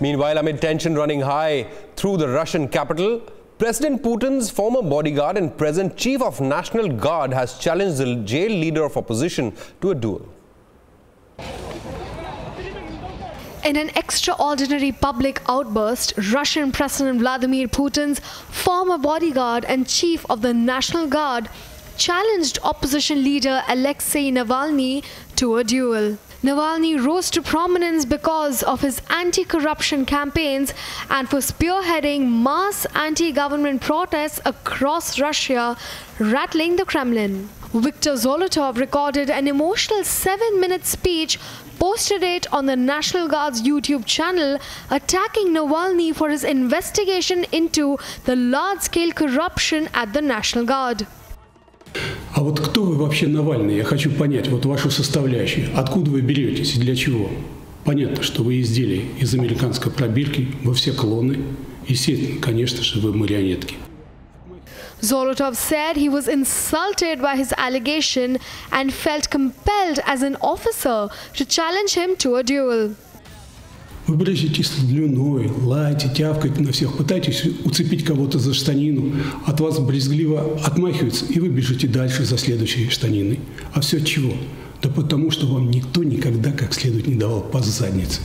Meanwhile, amid tension running high through the Russian capital, President Putin's former bodyguard and present chief of National Guard has challenged the jail leader of opposition to a duel. In an extraordinary public outburst, Russian President Vladimir Putin's former bodyguard and chief of the National Guard challenged opposition leader Alexei Navalny to a duel. Navalny rose to prominence because of his anti-corruption campaigns and for spearheading mass anti-government protests across Russia, rattling the Kremlin. Viktor Zolotov recorded an emotional seven-minute speech posted it on the National Guard's YouTube channel, attacking Navalny for his investigation into the large-scale corruption at the National Guard. А вот кто вы вообще Навальный? Я хочу понять вот вашу составляющую. Откуда вы беретесь и для чего? Понятно, что вы изделие из американской пробирки, вы все клоны. Естественно, конечно же, вы марионетки. Zolotov said he was insulted by his allegation and felt compelled as an officer to challenge him to a duel. Вы брызжете слюной, лаете, тявкаете на всех, пытаетесь уцепить кого-то за штанину, от вас брезгливо отмахиваются, и вы бежите дальше за следующей штаниной. А все от чего? Да потому что вам никто никогда как следует не давал по заднице.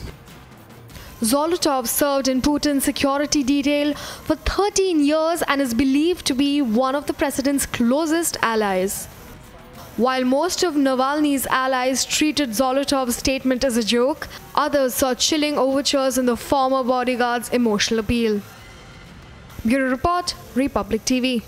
Zolotov served in Putin's security detail for 13 years and is believed to be one of the president's closest allies. While most of Navalny's allies treated Zolotov's statement as a joke, others saw chilling overtures in the former bodyguard's emotional appeal. Bureau Report, Republic TV.